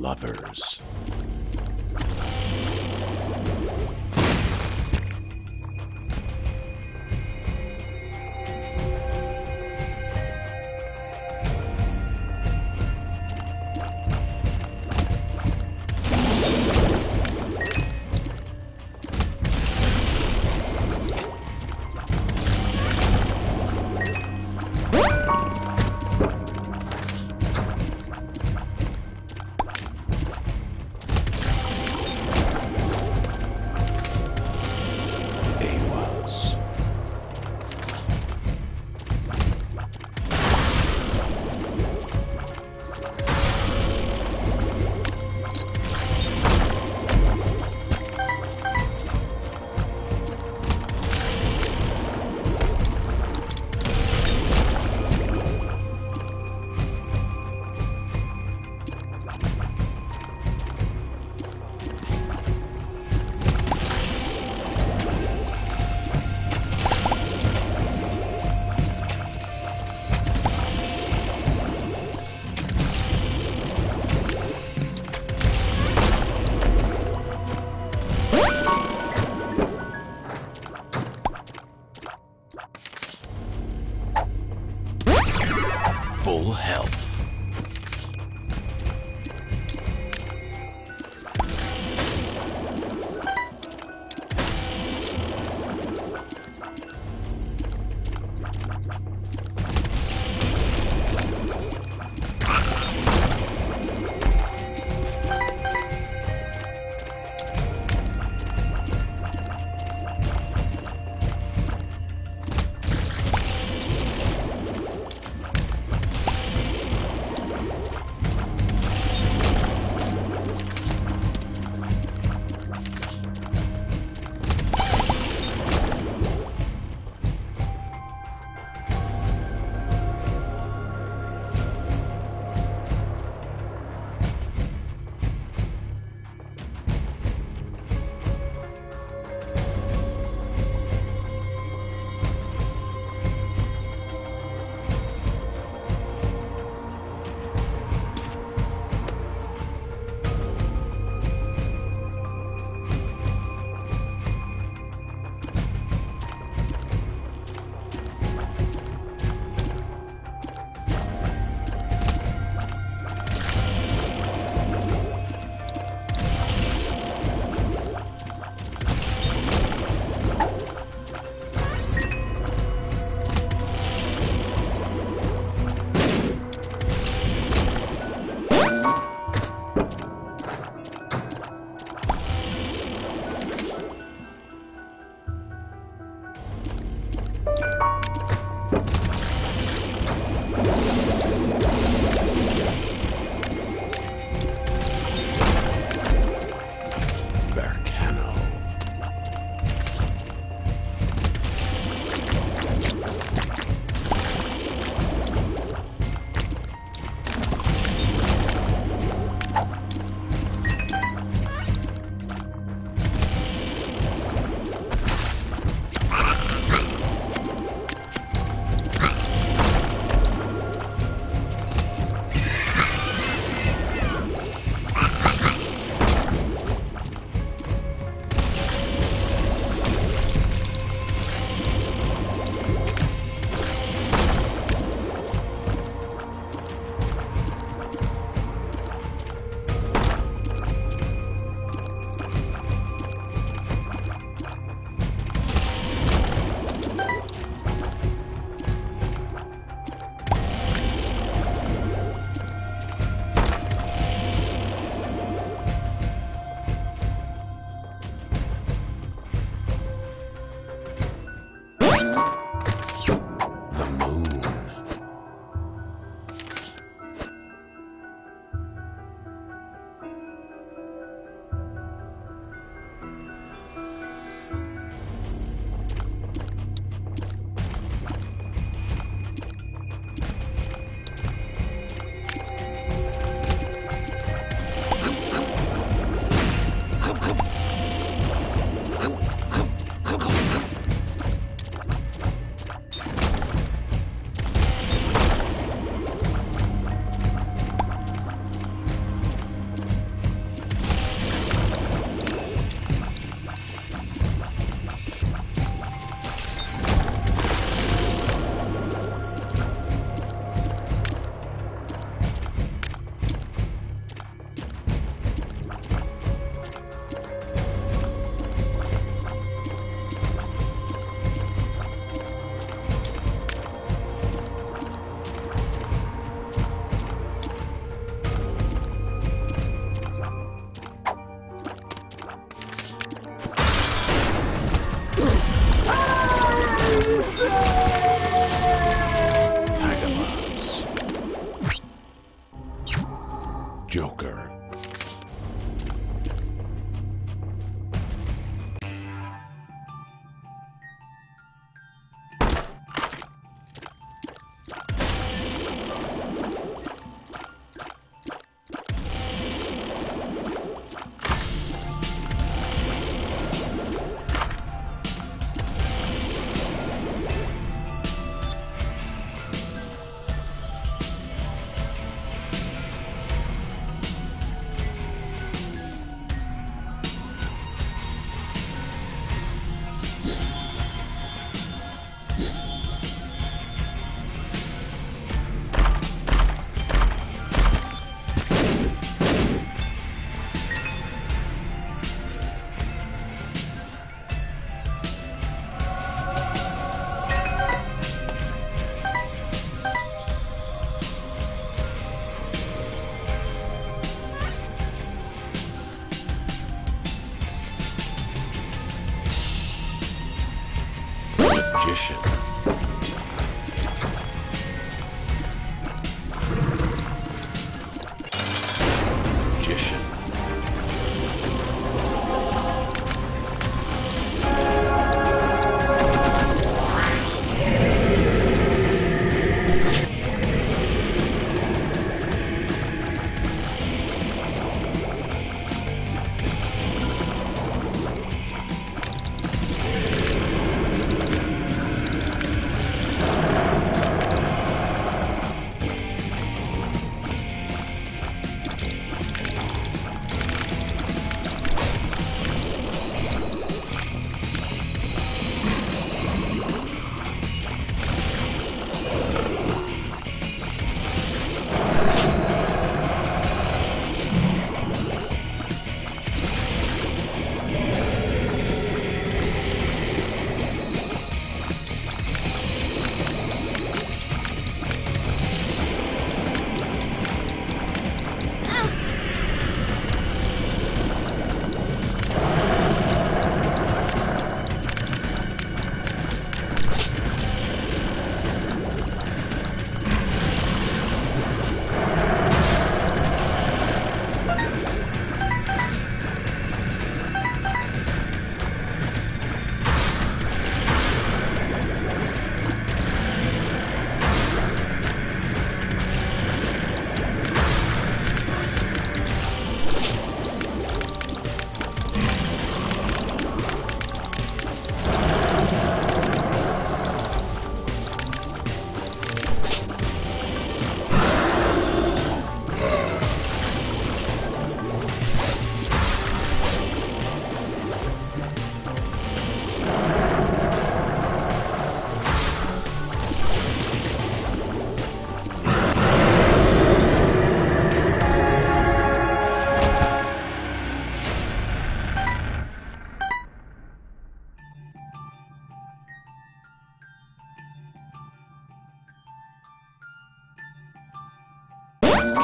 lovers. Joker.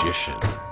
Magician.